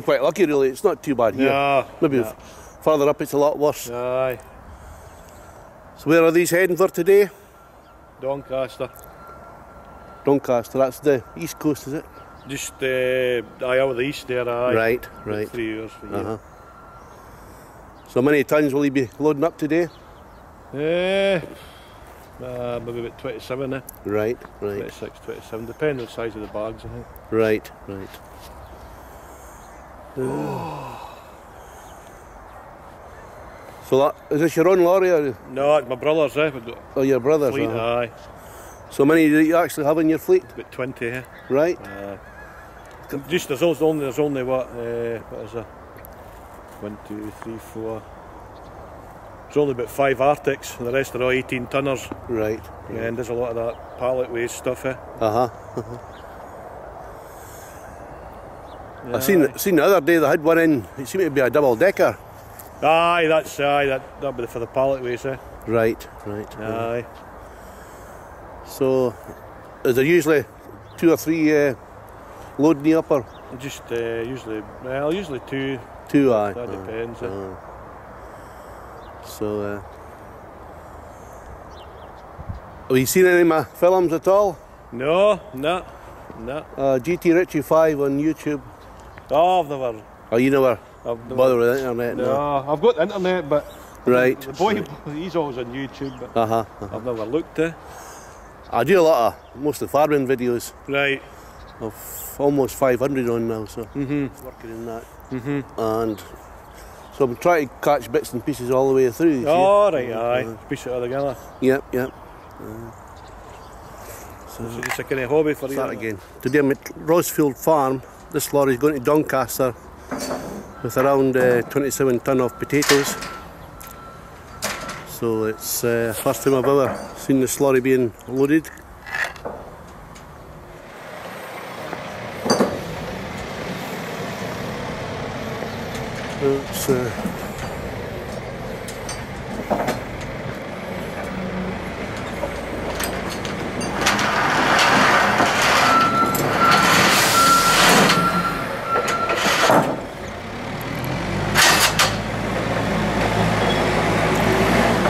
been quite lucky, really. It's not too bad here. Yeah. Maybe yeah. further up, it's a lot worse. Aye. So where are these heading for today? Doncaster. Doncaster. That's the east coast, is it? Just uh, aye, over the east there, aye. Right, right. Three years for Uh huh. So many tons will you be loading up today? Eh, uh, maybe about 27 eh? Right, right, 26, 27, depending on the size of the bags, I think. right, right. So that is this your own lorry or, No, it's my brother's, eh? Or your brother's? fleet, aye. So many do you actually have in your fleet? About 20, eh? Right. Uh, just there's only, only there's only what uh, what is it? One, two, three, four. There's only about five artics, and the rest are all 18 tonners. Right. And there's a lot of that pallet waste stuff. Eh? Uh huh. I seen seen the other day they had one in. It seemed to be a double decker. Aye, that's aye. That that'll be for the pallet waste. Eh? Right. Right. Aye. So, is there usually two or three uh, loading you up or Just uh, usually, well, usually two. two? Aye. That aye, depends. eh? aye. So, uh, have you seen any of my films at all? No, no, no. Uh, GT Ritchie 5 on YouTube. Oh, I've never. Oh, you never I've never bother with the internet? no, I've got the internet, but Right. the boy, he's always on YouTube, but Uh huh. I've never looked. Eh? I do a lot of mostly farming videos. Right. of almost 500 on now, so Mm-hmm. working in that. Mhm. And so I'm trying to catch bits and pieces all the way through. All right, Uh, aye. Piece it all together. Yep, yep. So it's a kind of hobby for you. Start again. Today I'm at Rosefield Farm. This lorry is going to Doncaster with around uh, 27 tonne of potatoes. So it's uh, first time I've ever seen this lorry being loaded. It's, uh,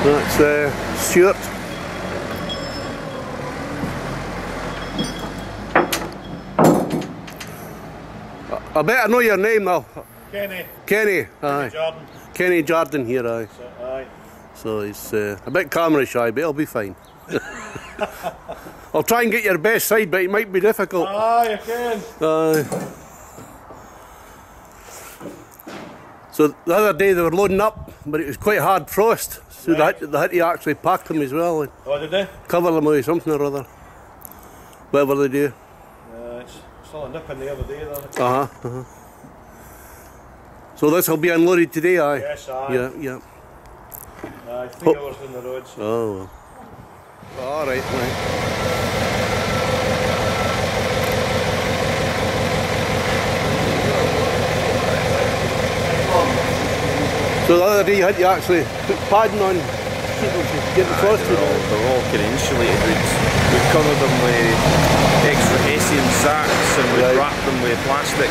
that's uh, Stuart. I- bet I better know your name now. Kenny. Kenny. Aye. Jardine. Kenny Jardine here, aye. So, aye. So he's uh, a bit camera shy, but he'll be fine. I'll try and get your best side, but it might be difficult. Aye, you can. Aye. so the other day they were loading up, but it was quite hard frost, so they, had, they had to actually pack them as well and Oh, did they? cover them with something or other. Whatever they do. Uh, it's still a nip in the other day, though. Uh huh. Uh-huh. So this will be unloaded today, aye. Yes, aye. Yeah, yeah. Aye, three Oh. hours in the road. So. Oh well. All right, right. So the other day you had to actually put padding on get the frost They're all, they're all kind of insulated. We'd, we'd cover them with extra hessian sacks and we'd Right. wrap them with plastic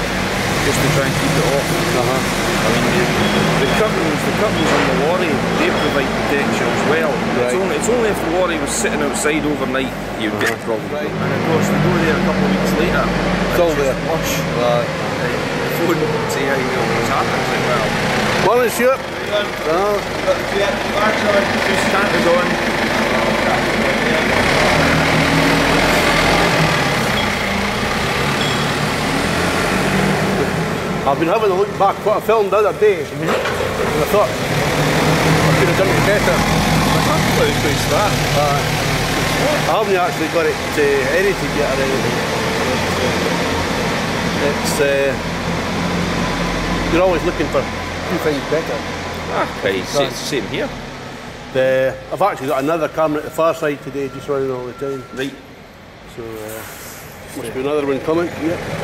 just to try and keep it off. Uh-huh. I mean, the, the curtains, the curtains on the lorry, they provide protection as well. Right. It's, only, it's only if the lorry was sitting outside overnight you'd get a problem. Right. And of course, we go there a couple of weeks later. It's all there. just Lush. Right. The phone say how you know what's happened. Like, well, Morning, Stuart. Oh, two standards on. I've been having a look back what I filmed the other day, and I thought I could have done it better. Uh, I haven't actually got it uh, edited yet or anything. It's uh, you're always looking for few things better. Ah, okay, same, same here. The, I've actually got another camera at the far side today, just running all the time. Right. So uh, must be another one coming. Yeah.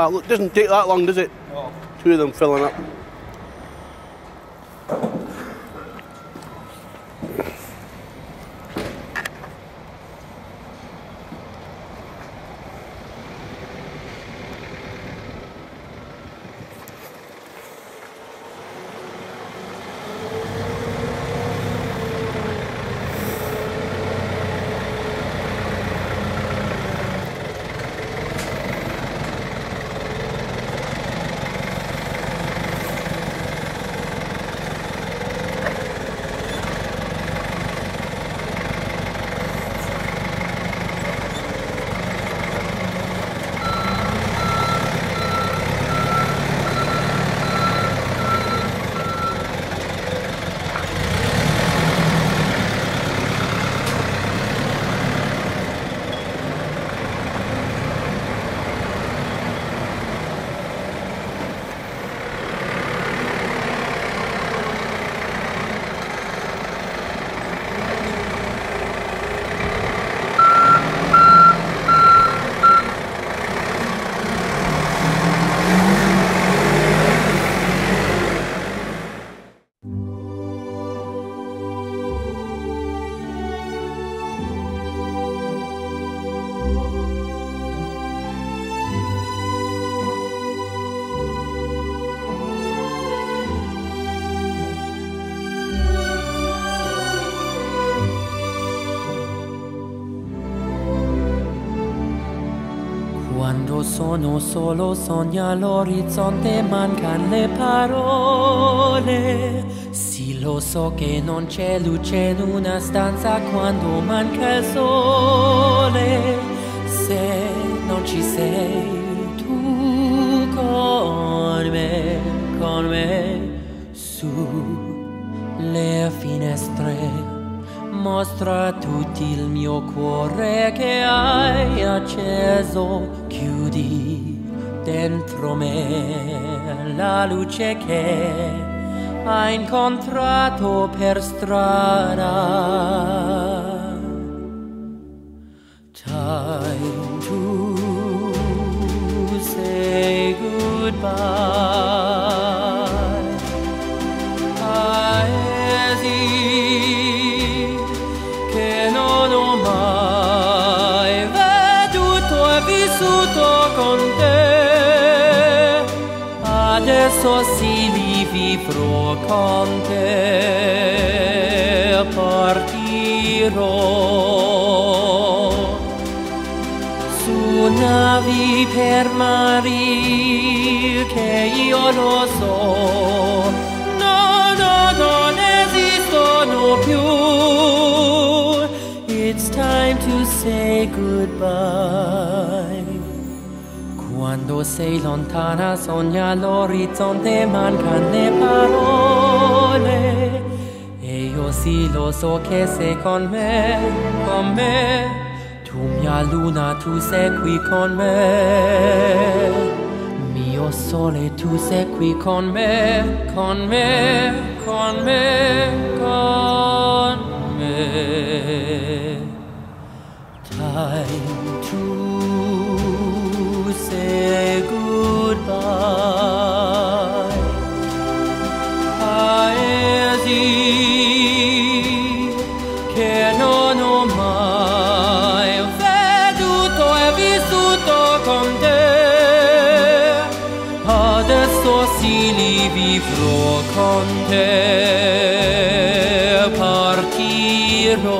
Aye. Aye. Look, doesn't take that long, does it? Two of them filling up. Sono solo sogna l'orizzonte, mancan le parole. Sì, lo so che non c'è luce in una stanza quando manca il sole. Se non ci sei tu con me, con me, su le finestre. Mostra a tutti il mio cuore che hai acceso, chiudi dentro me la luce che hai incontrato per strada. Time to say goodbye. Adesso sì li vivrò con te. Partirò su navi per mari che io lo so. No, no, non esistono più. It's time to say goodbye. Quando sei lontana sogna l'orizzonte mancan le parole. E io sì lo so che sei con me, con me Tu mia luna, tu sei qui con me. Mio sole, tu sei qui con me, con me, con me. Vasili vivrò con te partiro